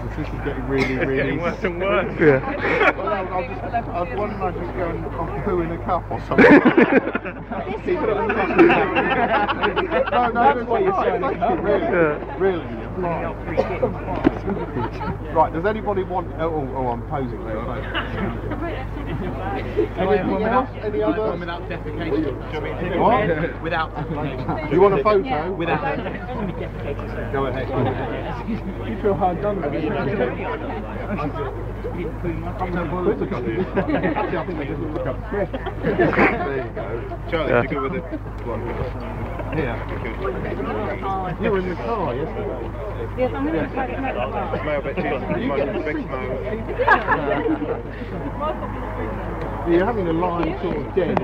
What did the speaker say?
Jesus, this is getting really, really. getting worse and worse. Yeah. Well, I was just, I was wondering if I could go and I'll poo in a cup or something. Keep it in the cup. no, no, That's no, why you're fine, showing thank the you, cup. really, Yeah. really. fine. Right, does anybody want? Oh, oh, oh I'm posing there. Anything else? Any other? Without defecation. What? Without defecation. Do you want a photo? Without Go ahead. Go ahead. You feel hard done by Actually, I think they just. There you go. Charlie, Yeah. you go with it. Go on. Here. You were in the car yesterday. Yes, I'm going to try to make it Smile a bit too. You get Big smile. You're having a line sort of dead.